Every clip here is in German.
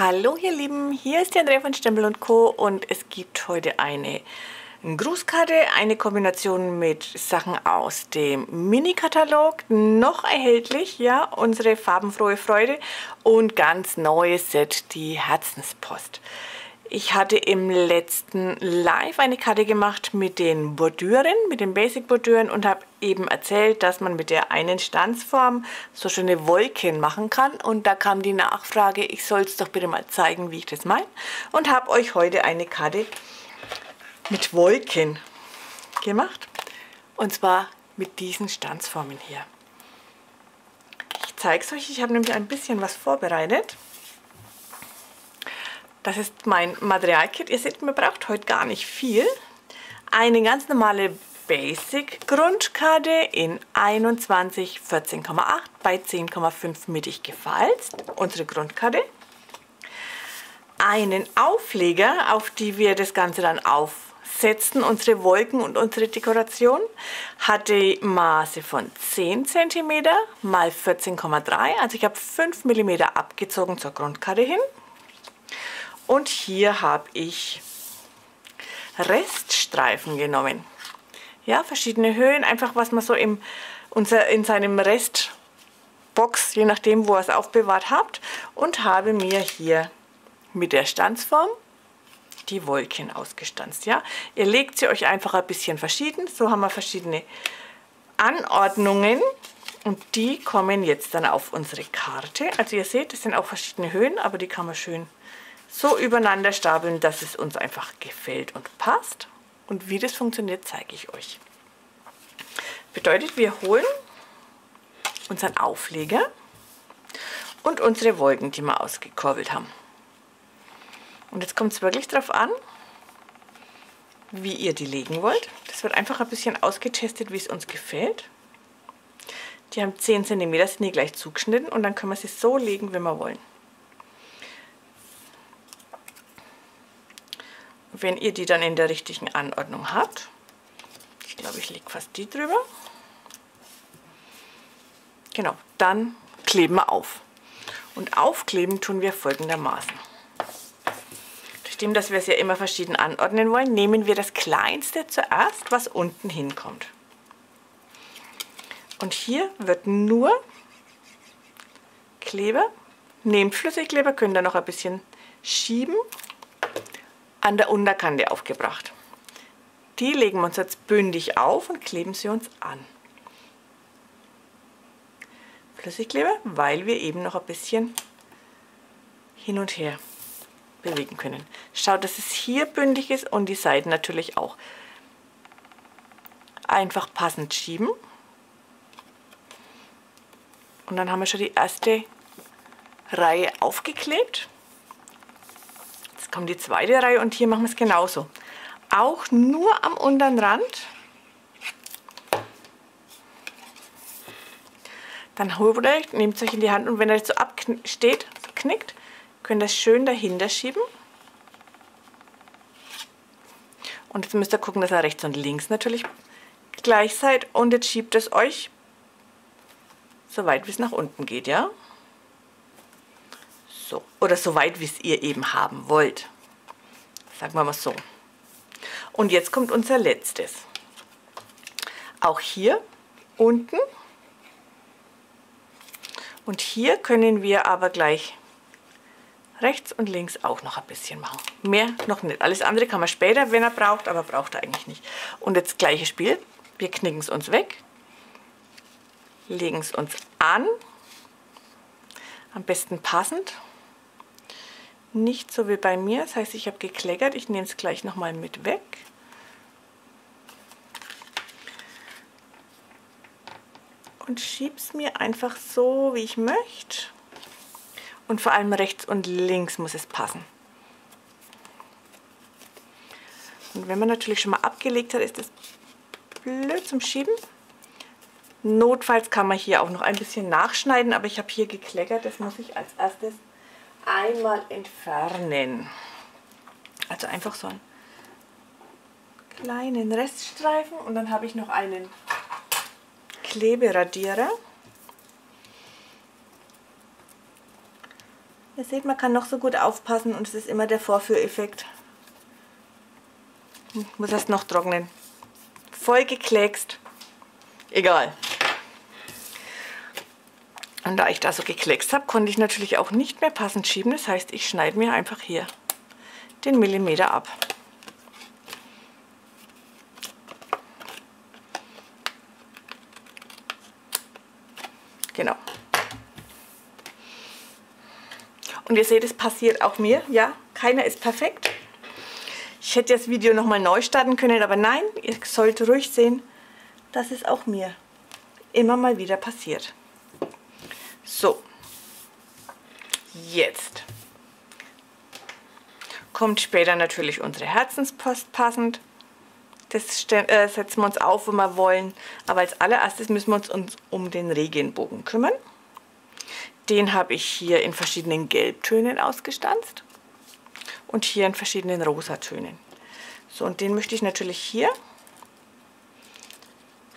Hallo ihr Lieben, hier ist die Andrea von Stempel Co. und es gibt heute eine Grußkarte, eine Kombination mit Sachen aus dem Mini-Katalog, noch erhältlich, ja, unsere farbenfrohe Freude und ganz neues Set, die Herzenspost. Ich hatte im letzten Live eine Karte gemacht mit den Bordüren, mit den Basic-Bordüren und habe eben erzählt, dass man mit der einen Stanzform so schöne Wolken machen kann. Und da kam die Nachfrage, ich soll es doch bitte mal zeigen, wie ich das meine. Und habe euch heute eine Karte mit Wolken gemacht. Und zwar mit diesen Stanzformen hier. Ich zeige es euch, ich habe nämlich ein bisschen was vorbereitet. Das ist mein Materialkit. Ihr seht, man braucht heute gar nicht viel. Eine ganz normale Basic Grundkarte in 21 14,8 bei 10,5 mittig gefalzt. Unsere Grundkarte. Einen Aufleger, auf die wir das Ganze dann aufsetzen, unsere Wolken und unsere Dekoration, hat die Maße von 10 cm mal 14,3. Also ich habe 5 mm abgezogen zur Grundkarte hin. Und hier habe ich Reststreifen genommen. Ja, verschiedene Höhen, einfach was man so im, unser, in seinem Restbox, je nachdem, wo ihr es aufbewahrt habt. Und habe mir hier mit der Stanzform die Wolken ausgestanzt. Ja? Ihr legt sie euch einfach ein bisschen verschieden. So haben wir verschiedene Anordnungen und die kommen jetzt dann auf unsere Karte. Also ihr seht, das sind auch verschiedene Höhen, aber die kann man schön so übereinander stapeln, dass es uns einfach gefällt und passt. Und wie das funktioniert, zeige ich euch. Bedeutet, wir holen unseren Aufleger und unsere Wolken, die wir ausgekurbelt haben. Und jetzt kommt es wirklich darauf an, wie ihr die legen wollt. Das wird einfach ein bisschen ausgetestet, wie es uns gefällt. Die haben 10 cm, sind die gleich zugeschnitten und dann können wir sie so legen, wie wir wollen. Wenn ihr die dann in der richtigen Anordnung habt, ich glaube, ich lege fast die drüber, genau, dann kleben wir auf. Und aufkleben tun wir folgendermaßen. Durch dass wir es ja immer verschieden anordnen wollen, nehmen wir das kleinste zuerst, was unten hinkommt. Und hier wird nur Kleber, nehmt Flüssigkleber, könnt ihr noch ein bisschen schieben an der Unterkante aufgebracht. Die legen wir uns jetzt bündig auf und kleben sie uns an. Flüssigkleber, weil wir eben noch ein bisschen hin und her bewegen können. Schaut, dass es hier bündig ist und die Seiten natürlich auch. Einfach passend schieben. Und dann haben wir schon die erste Reihe aufgeklebt kommt die zweite Reihe und hier machen wir es genauso. Auch nur am unteren Rand. Dann holt ihr, nehmt es euch in die Hand und wenn er so absteht, knickt, könnt ihr es schön dahinter schieben. Und jetzt müsst ihr gucken, dass ihr rechts und links natürlich gleich seid. Und jetzt schiebt es euch so weit, wie es nach unten geht, ja? So. Oder so weit, wie es ihr eben haben wollt. Sagen wir mal so. Und jetzt kommt unser letztes. Auch hier unten. Und hier können wir aber gleich rechts und links auch noch ein bisschen machen. Mehr noch nicht. Alles andere kann man später, wenn er braucht, aber braucht er eigentlich nicht. Und jetzt gleiches Spiel. Wir knicken es uns weg, legen es uns an, am besten passend nicht so wie bei mir. Das heißt, ich habe gekleckert. Ich nehme es gleich nochmal mit weg. Und schiebe es mir einfach so, wie ich möchte. Und vor allem rechts und links muss es passen. Und wenn man natürlich schon mal abgelegt hat, ist das blöd zum Schieben. Notfalls kann man hier auch noch ein bisschen nachschneiden, aber ich habe hier gekleckert, das muss ich als erstes einmal entfernen. Also einfach so einen kleinen Reststreifen und dann habe ich noch einen Kleberadierer. Ihr seht, man kann noch so gut aufpassen und es ist immer der Vorführeffekt. Ich muss erst noch trocknen. Voll gekleckst. Egal. Und da ich da so gekleckst habe, konnte ich natürlich auch nicht mehr passend schieben. Das heißt, ich schneide mir einfach hier den Millimeter ab. Genau. Und ihr seht, es passiert auch mir. Ja, keiner ist perfekt. Ich hätte das Video nochmal neu starten können, aber nein, ihr sollt ruhig sehen, dass es auch mir immer mal wieder passiert. So, jetzt kommt später natürlich unsere Herzenspost passend. Das äh, setzen wir uns auf, wo wir wollen. Aber als allererstes müssen wir uns, uns um den Regenbogen kümmern. Den habe ich hier in verschiedenen Gelbtönen ausgestanzt und hier in verschiedenen Rosatönen. So, und den möchte ich natürlich hier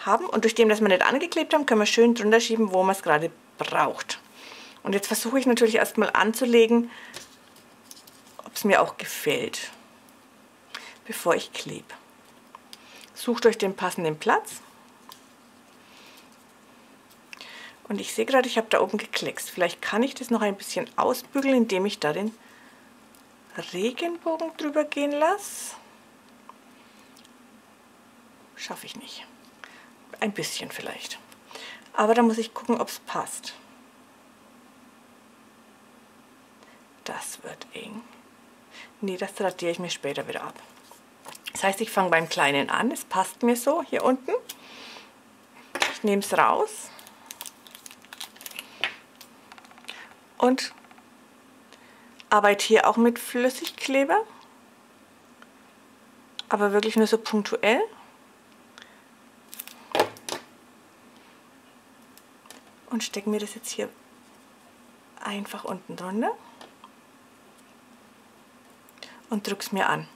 haben. Und durch dem, dass wir nicht angeklebt haben, können wir schön drunter schieben, wo man es gerade braucht. Und jetzt versuche ich natürlich erstmal anzulegen, ob es mir auch gefällt, bevor ich klebe. Sucht euch den passenden Platz. Und ich sehe gerade, ich habe da oben gekleckst. Vielleicht kann ich das noch ein bisschen ausbügeln, indem ich da den Regenbogen drüber gehen lasse. Schaffe ich nicht. Ein bisschen vielleicht. Aber da muss ich gucken, ob es passt. Das wird eng. Nee, das radiere ich mir später wieder ab. Das heißt, ich fange beim Kleinen an. Es passt mir so hier unten. Ich nehme es raus. Und arbeite hier auch mit Flüssigkleber. Aber wirklich nur so punktuell. Und stecke mir das jetzt hier einfach unten drunter und drücke es mir an.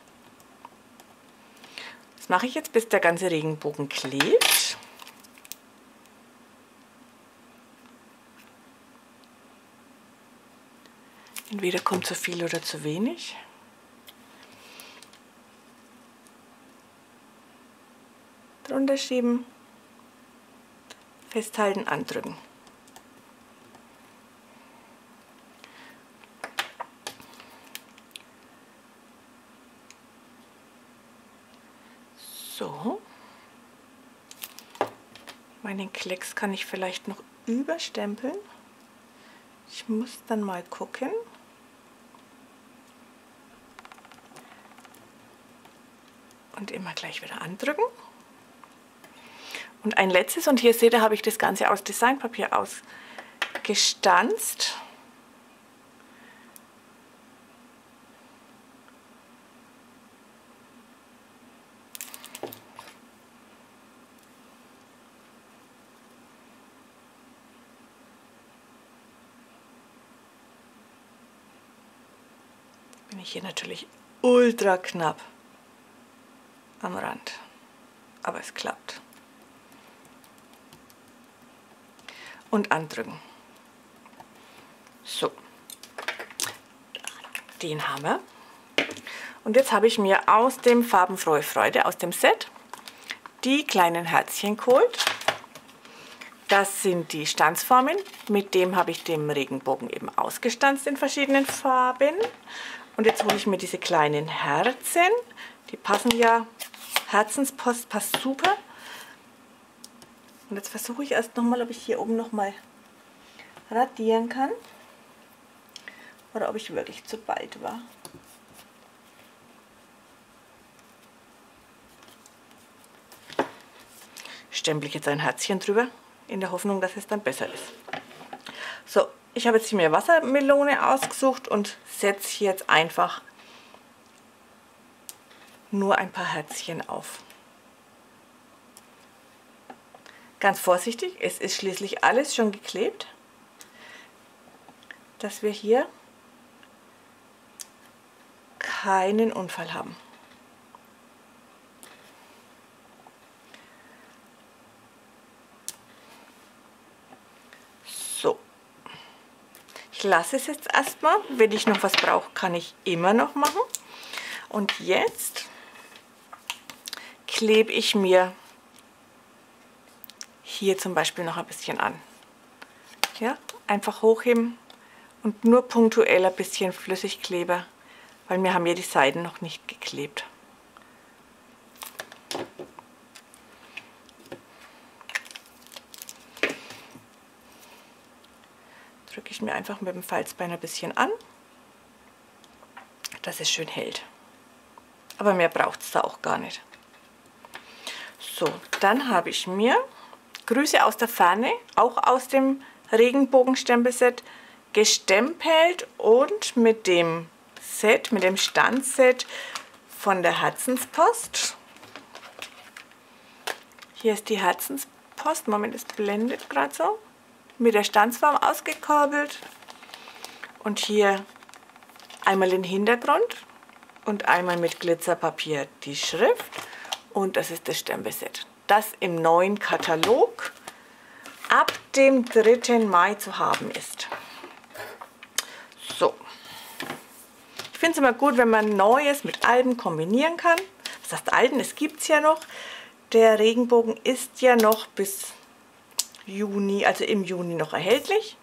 Das mache ich jetzt, bis der ganze Regenbogen klebt. Entweder kommt zu viel oder zu wenig. Drunter schieben, festhalten, andrücken. So. Meinen Klecks kann ich vielleicht noch überstempeln. Ich muss dann mal gucken. Und immer gleich wieder andrücken. Und ein letztes, und hier seht ihr, habe ich das Ganze aus Designpapier ausgestanzt. Hier natürlich ultra knapp am Rand. Aber es klappt. Und andrücken. So. Den haben wir. Und jetzt habe ich mir aus dem Farbenfrohe Freude, aus dem Set, die kleinen Herzchen geholt. Das sind die Stanzformen. Mit dem habe ich den Regenbogen eben ausgestanzt in verschiedenen Farben. Und jetzt hole ich mir diese kleinen Herzen. Die passen ja, Herzenspost passt super. Und jetzt versuche ich erst nochmal, ob ich hier oben nochmal radieren kann. Oder ob ich wirklich zu bald war. Stempel ich jetzt ein Herzchen drüber, in der Hoffnung, dass es dann besser ist. So, ich habe jetzt hier mir Wassermelone ausgesucht und setze hier jetzt einfach nur ein paar Herzchen auf. Ganz vorsichtig, es ist schließlich alles schon geklebt, dass wir hier keinen Unfall haben. Ich lasse es jetzt erstmal. Wenn ich noch was brauche, kann ich immer noch machen. Und jetzt klebe ich mir hier zum Beispiel noch ein bisschen an. Ja, einfach hochheben und nur punktuell ein bisschen Flüssigkleber, weil wir haben ja die Seiten noch nicht geklebt. Drücke ich mir einfach mit dem Falzbein ein bisschen an, dass es schön hält. Aber mehr braucht es da auch gar nicht. So, dann habe ich mir Grüße aus der Ferne, auch aus dem Regenbogenstempelset, gestempelt und mit dem Set, mit dem Standset von der Herzenspost. Hier ist die Herzenspost, Moment, es blendet gerade so, mit der Stanzform ausgekurbelt. Und hier einmal den Hintergrund und einmal mit Glitzerpapier die Schrift. Und das ist das Stempelset das im neuen Katalog ab dem 3. Mai zu haben ist. So. Ich finde es immer gut, wenn man Neues mit Alten kombinieren kann. Was heißt Alten? Es gibt es ja noch. Der Regenbogen ist ja noch bis Juni, also im Juni noch erhältlich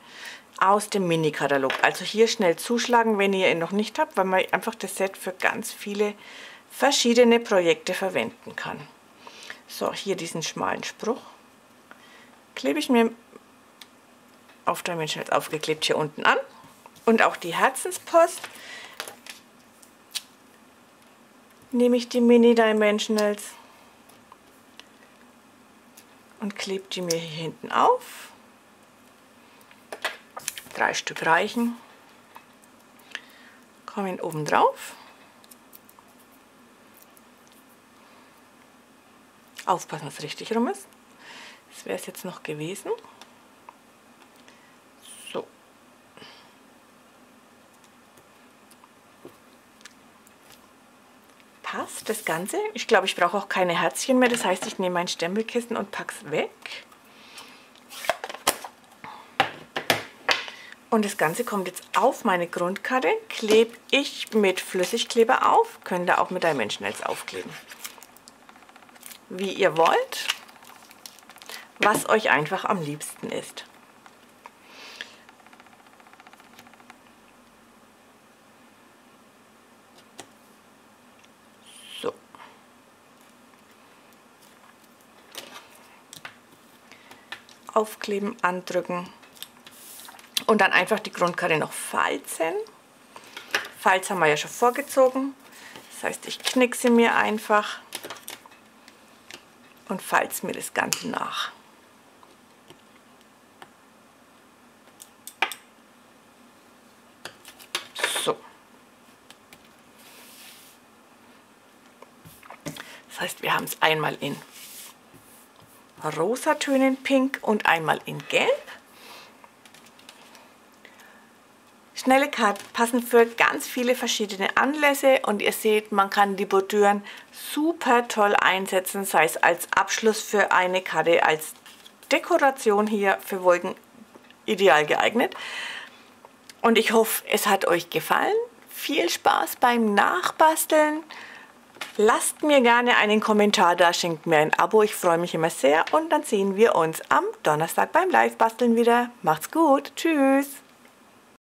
aus dem Mini-Katalog. Also hier schnell zuschlagen, wenn ihr ihn noch nicht habt, weil man einfach das Set für ganz viele verschiedene Projekte verwenden kann. So, hier diesen schmalen Spruch klebe ich mir auf der Menschen aufgeklebt hier unten an. Und auch die Herzenspost nehme ich die Mini Dimensionals und klebe die mir hier hinten auf. Drei Stück reichen. Kommen oben drauf. Aufpassen, dass es richtig rum ist. Das wäre es jetzt noch gewesen. So. Passt das Ganze. Ich glaube, ich brauche auch keine Herzchen mehr. Das heißt, ich nehme mein Stempelkissen und packe es weg. Und das Ganze kommt jetzt auf meine Grundkarte, klebe ich mit Flüssigkleber auf, könnt ihr auch mit Dimensionals aufkleben wie ihr wollt, was euch einfach am liebsten ist. Aufkleben, andrücken und dann einfach die Grundkarte noch falzen. Falz haben wir ja schon vorgezogen. Das heißt, ich knicke sie mir einfach und falz mir das Ganze nach. So. Das heißt, wir haben es einmal in rosatönen Pink und einmal in Gelb. Schnelle Karten passen für ganz viele verschiedene Anlässe und ihr seht, man kann die Bordüren super toll einsetzen, sei es als Abschluss für eine Karte, als Dekoration hier für Wolken ideal geeignet. Und ich hoffe, es hat euch gefallen. Viel Spaß beim Nachbasteln. Lasst mir gerne einen Kommentar da, schenkt mir ein Abo, ich freue mich immer sehr und dann sehen wir uns am Donnerstag beim Live-Basteln wieder. Macht's gut, tschüss!